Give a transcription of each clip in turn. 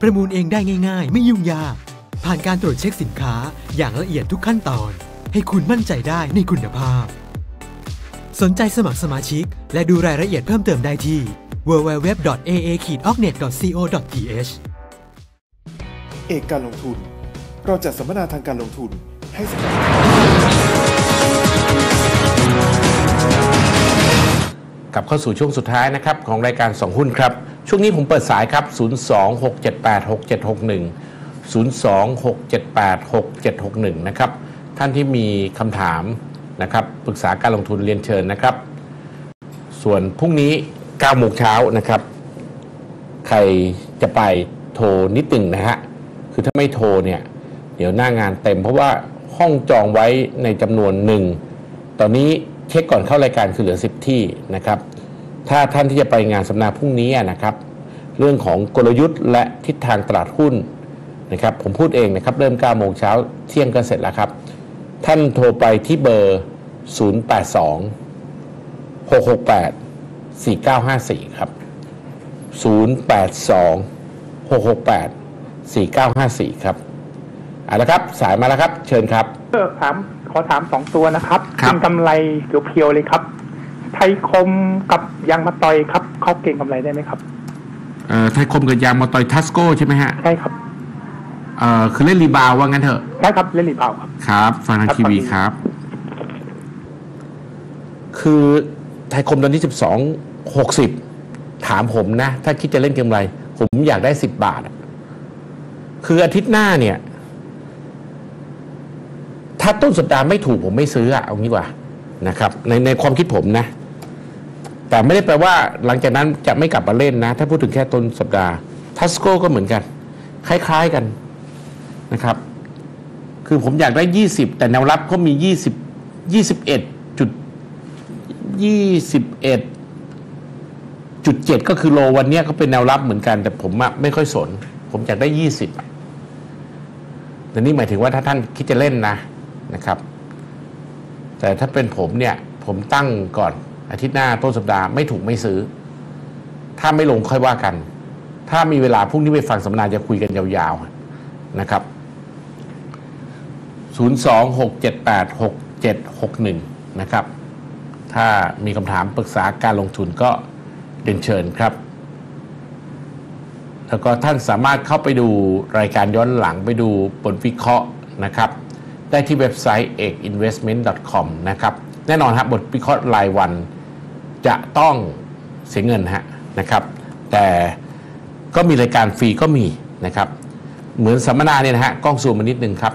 ประมูลเองได้ง่ายๆ ไม่ยุ่งยาก ผ่านการตรวจเช็คสินค้าอย่างละเอียดทุกขั้นตอน ให้คุณมั่นใจได้ในคุณภาพ สนใจสมัครสมาชิก และดูรายละเอียดเพิ่มเติมได้ที่ www.aa-ocnet.co.th เอกการลงทุน เราจะสัมมนาทางการลงทุนให้สำหรับกลับเข้าสู่ช่วงสุดท้ายนะครับของรายการ2หุ้นครับ ช่วงนี้ผมเปิดสายครับ026786761 นะครับ ท่านที่มีคำถามนะครับปรึกษาการลงทุนเรียนเชิญนะครับ ส่วนพรุ่งนี้9โมงเช้านะครับ ใครจะไปโทรนิดหนึ่งนะฮะ คือถ้าไม่โทรเนี่ย เดี๋ยวหน้างานเต็ม เพราะว่าห้องจองไว้ในจำนวนหนึ่ง ตอนนี้เช็คก่อนเข้ารายการคือเหลือ 10 ที่นะครับ ถ้าท่านที่จะไปงานสัมมนาพรุ่งนี้นะครับ เรื่องของกลยุทธ์และทิศทางตลาดหุ้นนะครับ ผมพูดเองนะครับ เริ่ม9โมงเช้าเที่ยงก็เสร็จแล้วครับ ท่านโทรไปที่เบอร์ 082 668 4954 ครับ 082 668 4954 ครับเอาละครับ สายมาแล้วครับ เชิญครับเออถามขอถามสองตัวนะครับครับเป็นกำไร pure ๆเลยครับ ไทยคมกับยางมะตอยครับเขาเก็งกำไรได้ไหมครับเอ่อไทยคมกับยางมะตอยทัสโก้ใช่ไหมฮะใช่ครับเอ่อคือเล่น rebound ว่างั้นเถอะใช่ครับเล่น rebound ครับครับฟังทางครับทีวีฟังครับ คือไทยคมตอนนี้สิบสองหกสิบถามผมนะ ถ้าคิดจะเล่นเก็งกำไร ผมอยากได้สิบบาทอะคืออาทิตย์หน้าเนี่ย ถ้าต้นสัปดาห์ไม่ถูกผมไม่ซื้ออะเอางี้ดีกว่านะครับ ในในความคิดผมนะ แต่ไม่ได้แปลว่าหลังจากนั้นจะไม่กลับมาเล่นนะ ถ้าพูดถึงแค่ต้นสัปดาห์ทัสโก้ก็เหมือนกัน คล้ายๆกันนะครับ คือผมอยากได้ 20 แต่แนวรับเขามี 20 21จุด21จุด7ก็คือโลวันเนี้ยเขาเป็นแนวรับเหมือนกัน แต่ผมอะไม่ค่อยสน ผมอยากได้ 20อะแต่นี่หมายถึงว่าถ้าท่านคิดจะเล่นนะนะครับ แต่ถ้าเป็นผมเนี่ย ผมตั้งก่อน อาทิตย์หน้าต้นสัปดาห์ไม่ถูกไม่ซื้อ ถ้าไม่ลงค่อยว่ากัน ถ้ามีเวลาพรุ่งนี้ไปฟังสัมมนาจะคุยกันยาวๆนะครับ 026786761 นะครับ ถ้ามีคำถามปรึกษาการลงทุนก็เรียนเชิญครับ แล้วก็ท่านสามารถเข้าไปดูรายการย้อนหลังไปดูบทวิเคราะห์นะครับ ได้ที่เว็บไซต์ ekinvestment.com นะครับแน่นอนครับบทวิเคราะห์รายวัน จะต้องเสียเงินฮะนะครับ แต่ก็มีรายการฟรีก็มีนะครับ เหมือนสัมมนาเนี่ยนะฮะกล้องซูมมานิดนึงครับ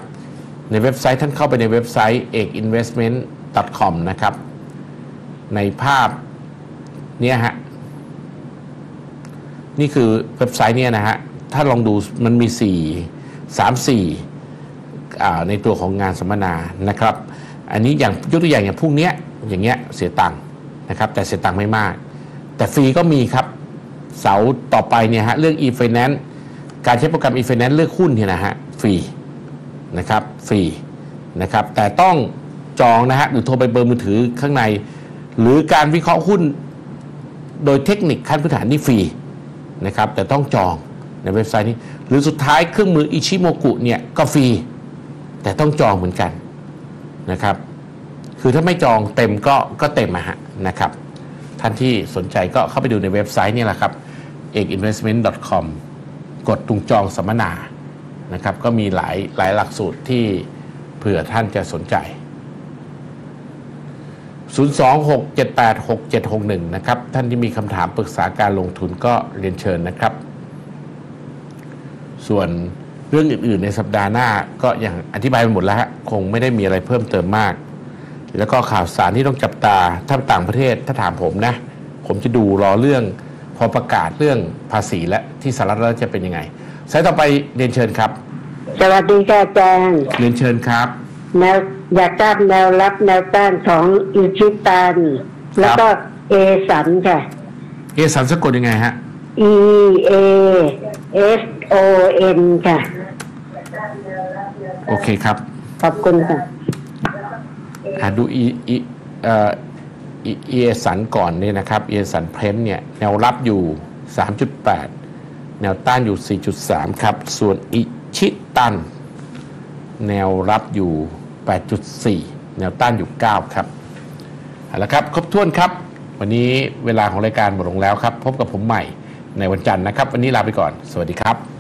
ในเว็บไซต์ท่านเข้าไปในเว็บไซต์ ekinvestment.com นะครับ ในภาพเนี่ยฮะนี่คือเว็บไซต์เนี่ยนะฮะถ้าลองดูมันมี 4 3 4 ในตัวของงานสัมมนานะครับ อันนี้อย่างยกตัวอย่างอย่างพรุ่งเนี้ยอย่างเงี้ยเสียตังค์ นะครับแต่เสียตังค์ไม่มาก แต่ฟรีก็มีครับ เสาต่อไปเนี่ยฮะเรื่อง e-finance การใช้โปรแกรม e-finance เลือกหุ้นเนี่ยนะฮะฟรีนะครับฟรีนะครับแต่ต้องจองนะฮะหรือโทรไปเบอร์มือถือข้างใน หรือการวิเคราะห์หุ้นโดยเทคนิคขั้นพื้นฐานนี่ฟรีนะครับแต่ต้องจองในเว็บไซต์นี้ หรือสุดท้ายเครื่องมืออิชิโมกุเนี่ยก็ฟรีแต่ต้องจองเหมือนกันนะครับ คือถ้าไม่จองเต็มก็ก็เต็มอะฮะ นะครับ ท่านที่สนใจก็เข้าไปดูในเว็บไซต์นี่แหละครับ ekinvestment.com กดตรงจองสัมมนานะครับ ก็มีหลายหลายหลักสูตรที่เผื่อท่านจะสนใจ 026786761 นะครับ ท่านที่มีคำถามปรึกษาการลงทุนก็เรียนเชิญนะครับ ส่วนเรื่องอื่น ๆ ในสัปดาห์หน้าก็อย่างอธิบายไปหมดแล้วคงไม่ได้มีอะไรเพิ่มเติมมาก แล้วก็ข่าวสารที่ต้องจับตาถ้าต่างประเทศถ้าถามผมนะ ผมจะดูรอเรื่อง พอประกาศเรื่องภาษีและที่สหรัฐแล้วจะเป็นยังไงสายต่อไปเรียนเชิญครับ สวัสดีค่ะอาจารย์เรียนเชิญครับ แนวอยากทราบแนวรับแนวต้านของอิชิตัน แล้วก็เอสันค่ะ เอสันสะกดยังไงฮะ E A S O N ค่ะ โอเคครับ ขอบคุณค่ะอ่า ดูอีอีเอ่อเอสันก่อนเนี่ยนะครับเอสันเพรมเนี่ยแนวรับอยู่ 3.8 แนวต้านอยู่ 4.3 ครับ ส่วนอิชิตัน แนวรับอยู่ 8.4 แนวต้านอยู่ 9 ครับเอาละครับ ครบถ้วนครับ วันนี้เวลาของรายการหมดลงแล้วครับ พบกับผมใหม่ในวันจันทร์นะครับ วันนี้ลาไปก่อน สวัสดีครับ